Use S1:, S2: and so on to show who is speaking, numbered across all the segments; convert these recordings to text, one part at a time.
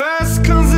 S1: fast comes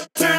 S1: Yeah.